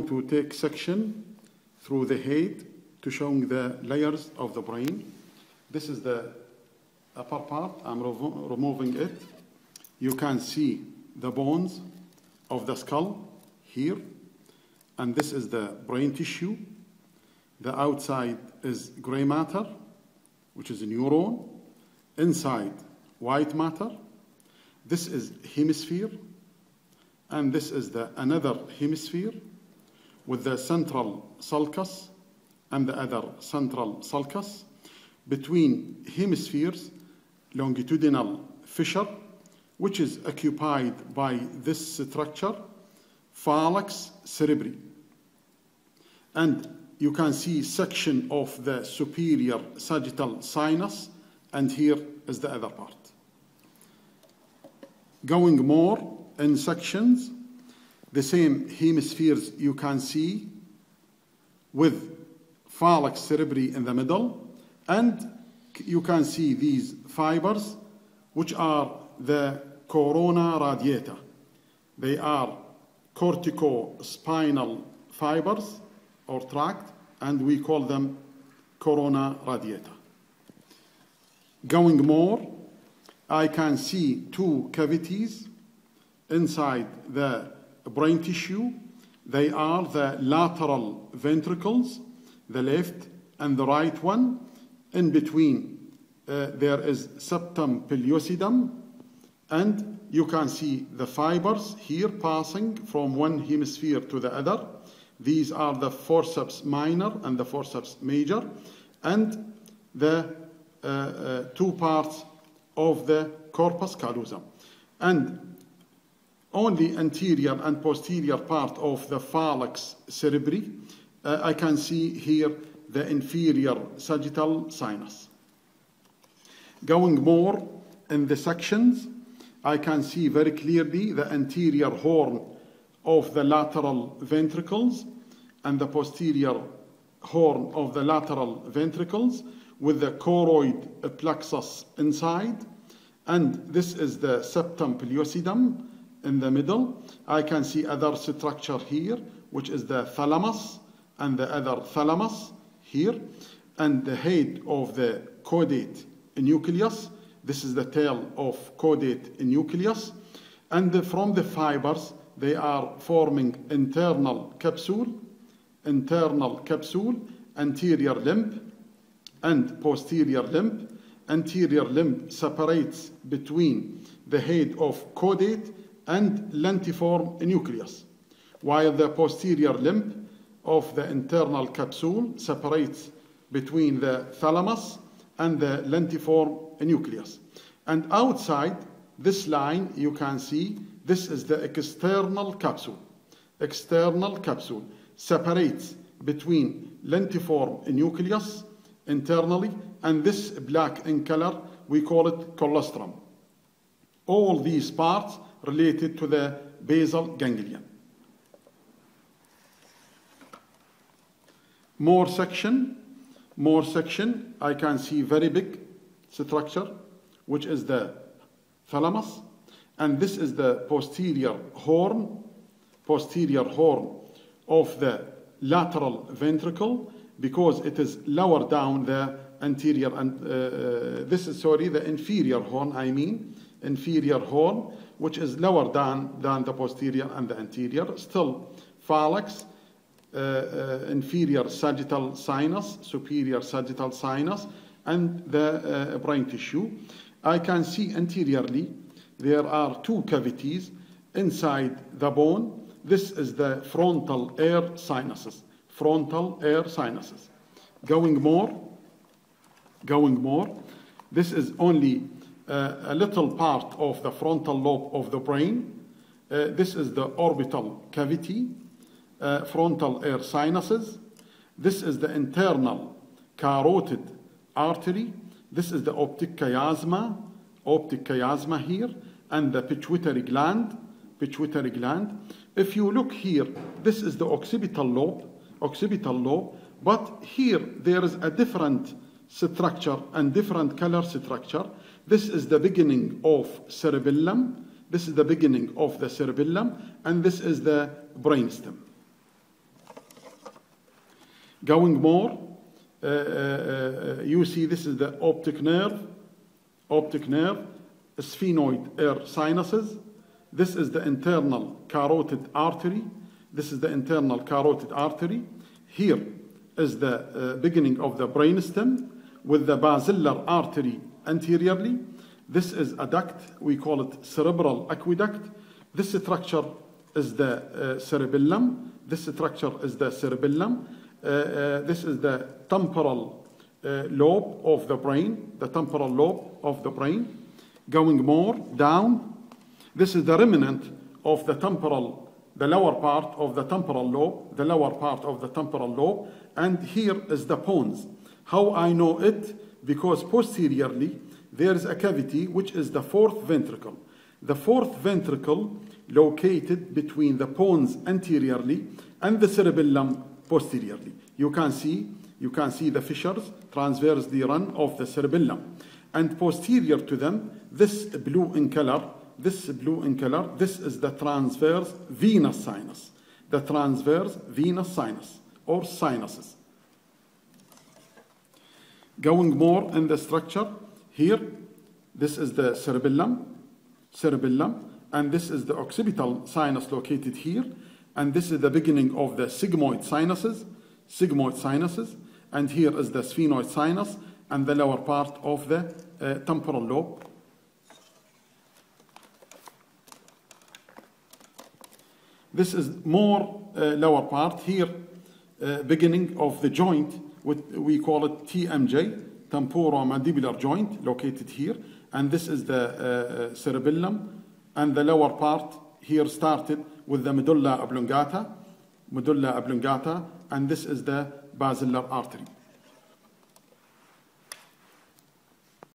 to take section through the head to showing the layers of the brain. This is the upper part. I'm remo- removing it. You can see the bones of the skull here, and this is the brain tissue. The outside is gray matter, which is a neuron. Inside, white matter. This is hemisphere, and this is the another hemisphere with the central sulcus and the other central sulcus. Between hemispheres, longitudinal fissure, which is occupied by this structure, falx cerebri. And you can see section of the superior sagittal sinus, and here is the other part. Going more in sections, the same hemispheres you can see with falx cerebri in the middle, and you can see these fibers, which are the corona radiata. They are corticospinal fibers or tract, and we call them corona radiata. Going more, I can see two cavities inside the brain tissue. They are the lateral ventricles, the left and the right one. In between, uh, there is septum pellucidum, and you can see the fibers here passing from one hemisphere to the other. These are the forceps minor and the forceps major, and the uh, uh, two parts of the corpus callosum. And only anterior and posterior part of the falx cerebri, uh, I can see here the inferior sagittal sinus. Going more in the sections, I can see very clearly the anterior horn of the lateral ventricles and the posterior horn of the lateral ventricles with the choroid plexus inside. And this is the septum pellucidum in the middle. I can see other structure here, which is the thalamus and the other thalamus here, and the head of the caudate nucleus. This is the tail of caudate nucleus. And from the fibers, they are forming internal capsule, internal capsule, anterior limb, and posterior limb. Anterior limb separates between the head of caudate and lentiform nucleus, while the posterior limb of the internal capsule separates between the thalamus and the lentiform nucleus. And outside this line, you can see this is the external capsule. External capsule separates between lentiform nucleus internally and this black in color, we call it claustrum. All these parts related to the basal ganglion. More section, more section, I can see very big structure, which is the thalamus, and this is the posterior horn, posterior horn of the lateral ventricle, because it is lower down the anterior and uh, uh, this is sorry the inferior horn I mean inferior horn which is lower down than the posterior and the anterior. Still falx uh, uh, inferior sagittal sinus superior sagittal sinus and the uh, brain tissue. I can see anteriorly there are two cavities inside the bone. This is the frontal air sinuses frontal air sinuses. Going more going more. This is only uh, a little part of the frontal lobe of the brain. Uh, this is the orbital cavity, uh, frontal air sinuses. This is the internal carotid artery. This is the optic chiasma, optic chiasma here, and the pituitary gland, pituitary gland. If you look here, this is the occipital lobe, occipital lobe, but here there is a different structure and different color structure. This is the beginning of cerebellum. This is the beginning of the cerebellum, and this is the brainstem. Going more, uh, uh, uh, you see this is the optic nerve, optic nerve, sphenoid air sinuses. This is the internal carotid artery. This is the internal carotid artery. Here is the uh, beginning of the brainstem with the basilar artery anteriorly. This is a duct, we call it cerebral aqueduct. This structure is the uh, cerebellum. This structure is the cerebellum. Uh, uh, this is the temporal uh, lobe of the brain, the temporal lobe of the brain. Going more down, this is the remnant of the temporal, the lower part of the temporal lobe, the lower part of the temporal lobe, and here is the pons. How I know it? Because posteriorly there is a cavity which is the fourth ventricle. The fourth ventricle located between the pons anteriorly and the cerebellum posteriorly. You can see, you can see the fissures transverse the run of the cerebellum. And posterior to them, this blue in color, this blue in color, this is the transverse venous sinus. The transverse venous sinus or sinuses. Going more in the structure, here, this is the cerebellum, cerebellum, and this is the occipital sinus located here, and this is the beginning of the sigmoid sinuses, sigmoid sinuses, and here is the sphenoid sinus and the lower part of the uh, temporal lobe. This is more uh, lower part here, uh, beginning of the joint, what we call it TMJ, temporomandibular joint, located here, and this is the uh, cerebellum, and the lower part here started with the medulla oblongata, medulla oblongata, and this is the basilar artery.